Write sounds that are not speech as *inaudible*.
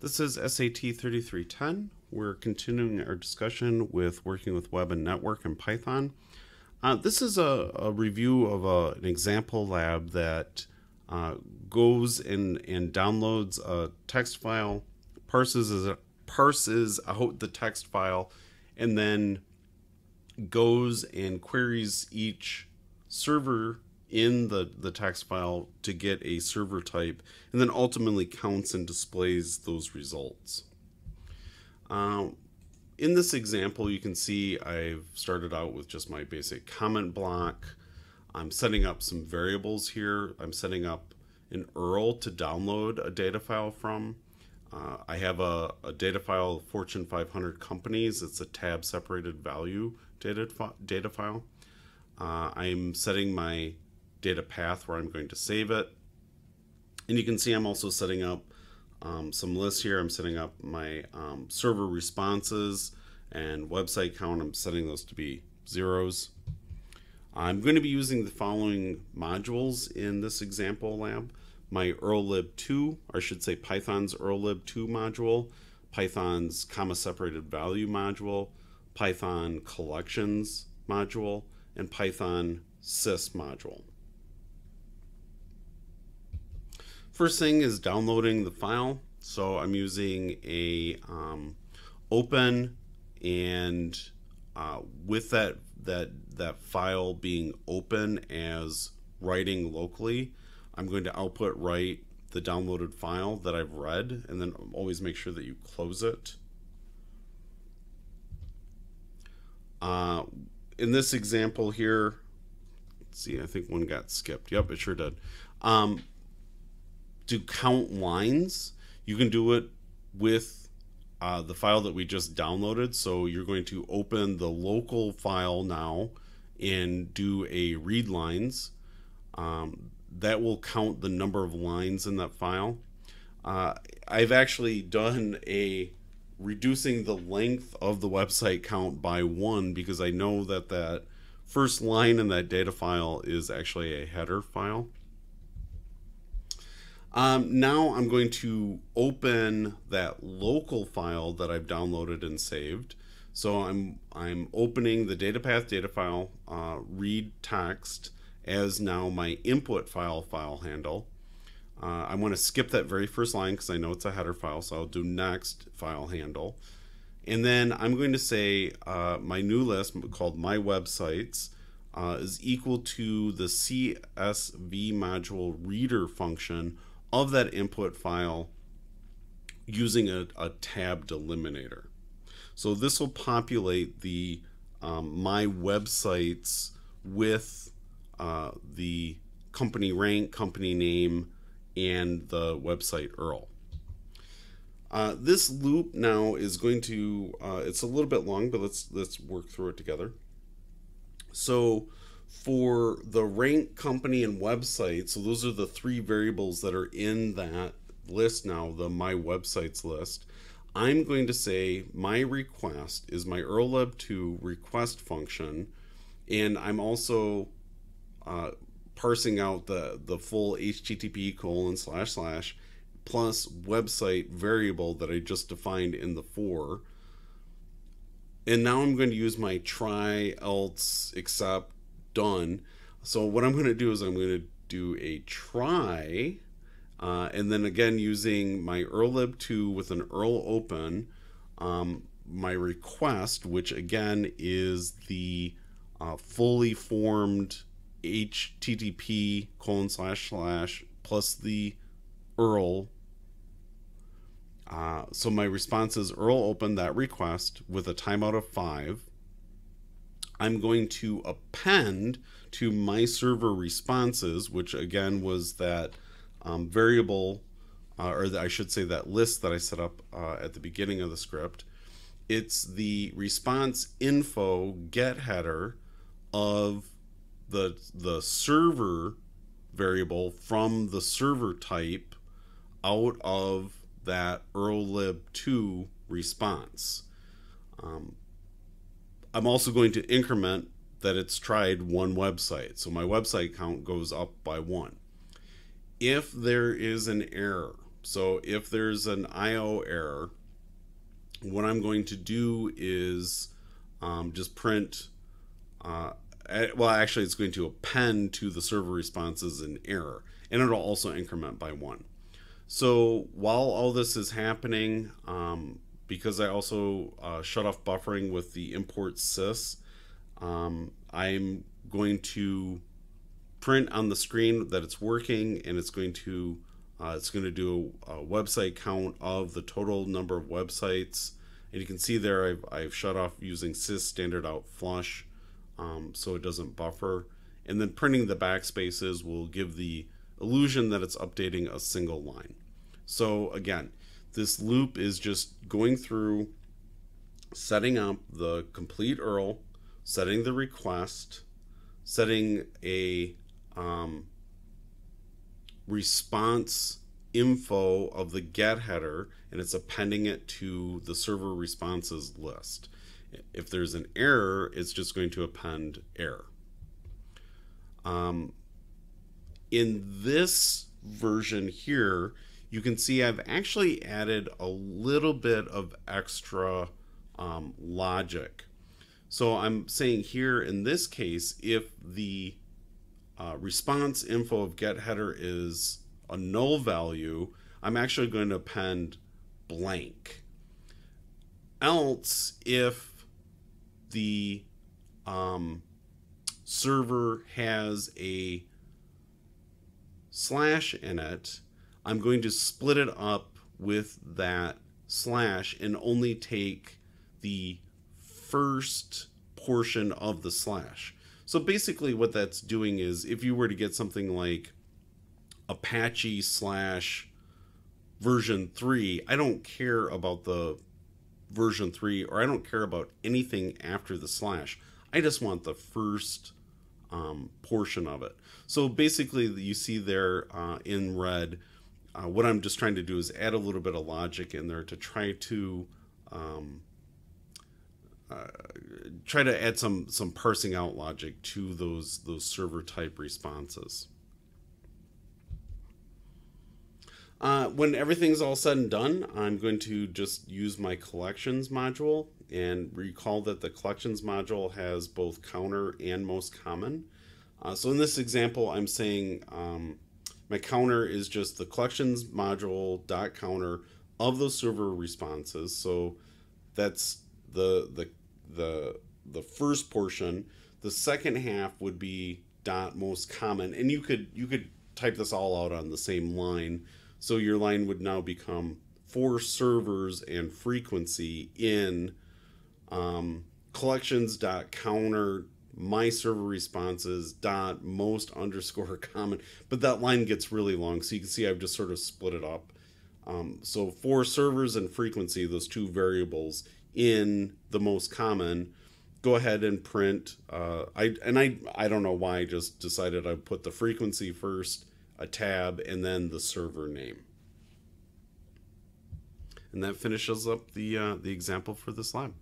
This is SAT 3310. We're continuing our discussion with working with web and network and Python. Uh, this is a, a review of a, an example lab that uh, goes and, and downloads a text file, parses, parses out the text file, and then goes and queries each server in the, the text file to get a server type and then ultimately counts and displays those results. Um, in this example, you can see I've started out with just my basic comment block. I'm setting up some variables here. I'm setting up an URL to download a data file from. Uh, I have a, a, data file, Fortune 500 companies. It's a tab separated value data, data file. Uh, I'm setting my data path where I'm going to save it. And you can see I'm also setting up um, some lists here. I'm setting up my um, server responses and website count. I'm setting those to be zeros. I'm going to be using the following modules in this example lab. My urllib2, or I should say Python's urllib2 module, Python's comma separated value module, Python collections module, and Python sys module. First thing is downloading the file. So I'm using a um, open and uh, with that that that file being open as writing locally, I'm going to output write the downloaded file that I've read and then always make sure that you close it. Uh, in this example here, see, I think one got skipped. Yep, it sure did. Um, to count lines, you can do it with uh, the file that we just downloaded. So you're going to open the local file now and do a read lines. Um, that will count the number of lines in that file. Uh, I've actually done a reducing the length of the website count by one because I know that that first line in that data file is actually a header file. Um, now I'm going to open that local file that I've downloaded and saved. So I'm I'm opening the data path data file uh, read text as now my input file file handle. Uh, I want to skip that very first line because I know it's a header file, so I'll do next file handle. And then I'm going to say uh, my new list called my websites uh, is equal to the CSV module reader function of that input file using a, a tab delimiter. So this will populate the um, my websites with uh, the company rank, company name, and the website URL. Uh, this loop now is going to, uh, it's a little bit long, but let's, let's work through it together. So for the rank company and website so those are the three variables that are in that list now the my websites list. I'm going to say my request is my urllib2 request function and i'm also uh, parsing out the the full http colon slash slash plus website variable that i just defined in the for and now i'm going to use my try else except done. So what I'm going to do is I'm going to do a try, uh, and then again using my urllib2 with an urlopen, um, my request, which again is the uh, fully formed HTTP colon slash slash plus the Erl. Uh, so my response is urlopen that request with a timeout of five. I'm going to append to my server responses, which again was that um, variable, uh, or the, I should say that list that I set up uh, at the beginning of the script. It's the response info get header of the the server variable from the server type out of that urllib2 response. Um, I'm also going to increment that it's tried one website. So my website count goes up by one. If there is an error, So if there's an IO error, what I'm going to do is um, just print, uh, well, actually, it's going to append to the server responses an error, and it'll also increment by one. So while all this is happening, um, because I also uh, shut off buffering with the import sys, um, I'm going to print on the screen that it's working and it's going to uh, it's going to do a, a, website count of the total number of websites. And you can see there I've, I've shut off using sys standard out flush um, so it doesn't buffer. And then printing the backspaces will give the illusion that it's updating a single line. So again this loop is just going through setting up the complete URL setting the request setting a um, response info of the get header and it's appending it to the server responses list. If there's an error, it's just going to append error. Um, in this version here, you can see I've actually added a little bit of extra um, logic. So I'm saying here in this case, if the uh, response info of get header is a null value, I'm actually going to append blank. Else, if the um, server has a slash in it, I'm going to split it up with that slash and only take the first portion of the slash. So basically, what that's doing is if you were to get something like Apache slash version 3, I don't care about the version 3 or I don't care about anything after the slash. I just want the first um, portion of it. So basically, you see there uh, in red, uh, what I'm just trying to do is add a little bit of logic in there to try to um, uh, try to add some some parsing out logic to those those server type responses. Uh, when everything's all said and done, I'm going to just use my collections module and recall that the collections module has both counter and most common. Uh, so in this example, I'm saying um, my counter is just the collections module dot counter of those server responses. So that's the the the the first portion. The second half would be dot most common, and you could you could type this all out on the same line. So your line would now become for servers and frequency in um, collections dot counter my server responses dot most *laughs* underscore common but that line gets really long so you can see i've just sort of split it up um, so for servers and frequency those two variables in the most common, go ahead and print. Uh, I and I I don't know why I just decided I put the frequency first, a tab, and then the server name. And that finishes up the uh, the example for this lab.